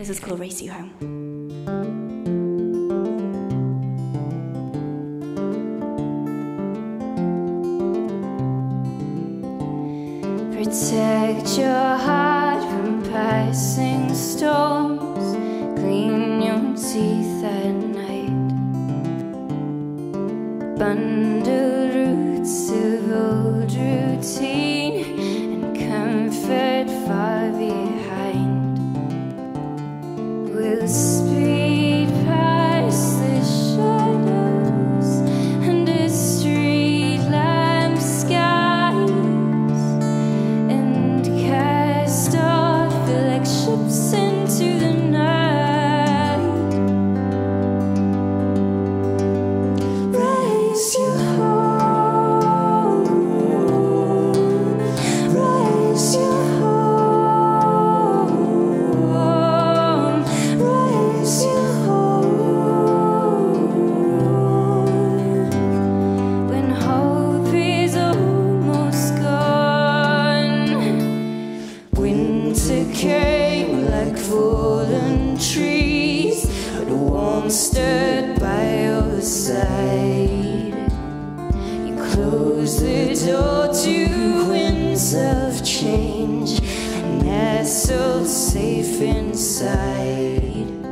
This is called Race You Home. Protect your heart from passing storms. Clean your teeth at night. Bun The or two winds of change, nestled safe inside.